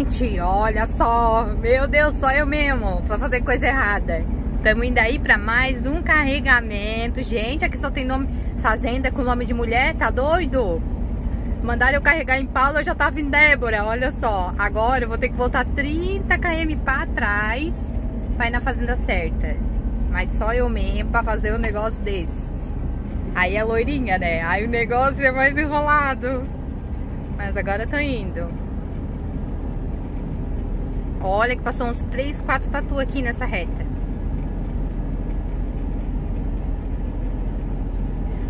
Gente, olha só. Meu Deus, só eu mesmo pra fazer coisa errada. Estamos indo aí para mais um carregamento. Gente, aqui só tem nome fazenda com nome de mulher, tá doido? Mandaram eu carregar em Paulo, eu já tava em Débora, olha só. Agora eu vou ter que voltar 30 km para trás para ir na fazenda certa. Mas só eu mesmo para fazer um negócio desse. Aí é loirinha, né? Aí o negócio é mais enrolado. Mas agora eu tô indo. Olha que passou uns 3, 4 tatu aqui nessa reta.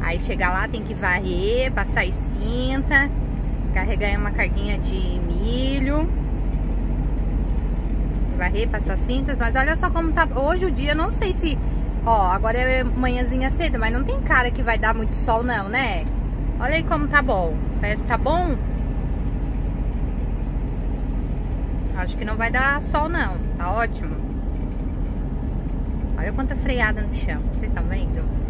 Aí chegar lá tem que varrer, passar as cinta, carregar uma carguinha de milho. Varrer, passar cintas, mas olha só como tá. Hoje o dia, não sei se. Ó, agora é manhãzinha cedo, mas não tem cara que vai dar muito sol, não, né? Olha aí como tá bom. Parece que tá bom. Acho que não vai dar sol, não. Tá ótimo. Olha quanta freada no chão. Vocês estão vendo?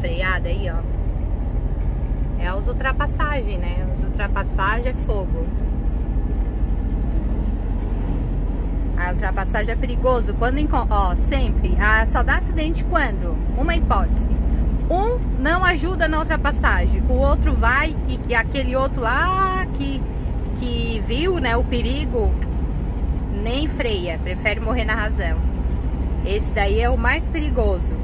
freada aí, ó. É as ultrapassagens, né? As ultrapassagens é fogo. A ultrapassagem é perigoso quando, ó, sempre. A, só dá acidente quando? Uma hipótese. Um não ajuda na ultrapassagem, o outro vai e, e aquele outro lá que, que viu, né, o perigo, nem freia, prefere morrer na razão. Esse daí é o mais perigoso.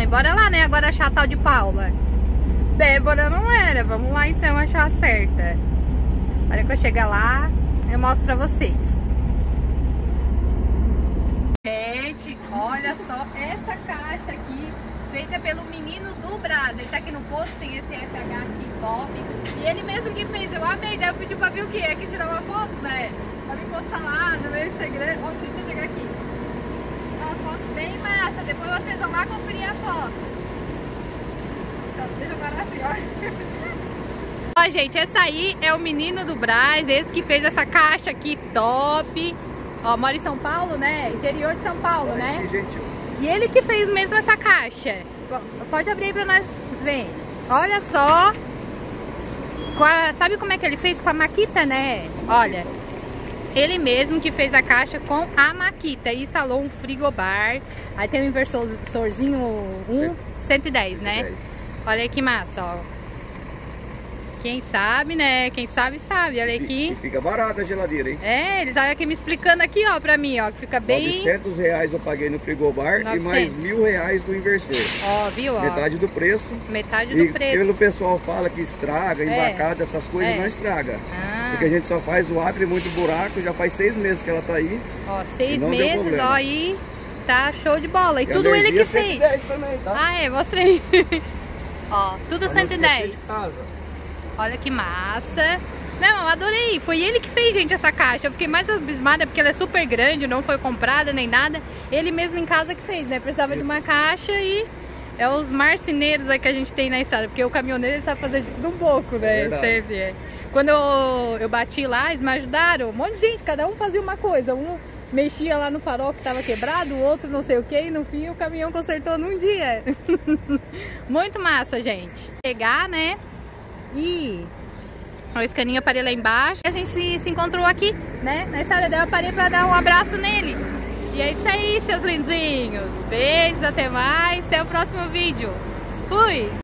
E bora lá, né? Agora achar a tal de Paula. Débora não era. Vamos lá então achar a certa. Olha que eu chegar lá, eu mostro pra vocês. Gente, olha só essa caixa feita pelo menino do Brás. Ele tá aqui no posto, tem esse FH aqui top. E ele mesmo que fez, eu amei. Daí eu pedi pra ver o quê? Aqui tirar uma foto, né? Pra me postar lá no meu Instagram. Ó, deixa eu chegar aqui foto bem massa. Depois vocês vão lá conferir a foto. Então, deixa eu parar assim, ó. Ó, gente, essa aí é o menino do Braz, esse que fez essa caixa aqui top. Ó, mora em São Paulo, né? Interior de São Paulo, né? E ele que fez mesmo essa caixa. Pode abrir aí pra nós ver. Olha só. A, sabe como é que ele fez com a maquita, né? Olha, ele mesmo que fez a caixa com a maquita e instalou um frigobar. Aí tem um inversorzinho 1, 110, né? Olha que massa, ó. Quem sabe, né? Quem sabe, sabe. Olha aqui. E fica barata a geladeira, hein? É, ele tava aqui me explicando aqui, ó, pra mim, ó, que fica bem... 900 reais eu paguei no frigobar 900. e mais mil reais no inversor. Ó, viu, ó. Metade do preço. Metade do e preço. pelo pessoal fala que estraga, é. embacada, essas coisas, é. não estraga. Ah. Porque a gente só faz o acre muito buraco, já faz seis meses que ela tá aí. Ó, seis meses, ó, e tá show de bola. E, e tudo ele que fez. Também, tá? Ah, é, mostrei. ó, tudo 110. Casa. Olha que massa. Não, adorei. Foi ele que fez, gente, essa caixa. Eu fiquei mais abismada porque ela é super grande, não foi comprada nem nada. Ele mesmo em casa que fez, né? Precisava Isso. de uma caixa e é os marceneiros aí que a gente tem na estrada. Porque o caminhoneiro ele sabe fazer de tudo um pouco, né? É Sempre é. Quando eu, eu bati lá, eles me ajudaram. Um monte de gente, cada um fazia uma coisa. Um mexia lá no farol que estava quebrado, o outro não sei o que, e no fim o caminhão consertou num dia. Muito massa, gente. Pegar, né? E o escaninho eu parei lá embaixo. A gente se encontrou aqui, né? Na estrada eu parei pra dar um abraço nele. E é isso aí, seus lindinhos. Beijos, até mais. Até o próximo vídeo. Fui!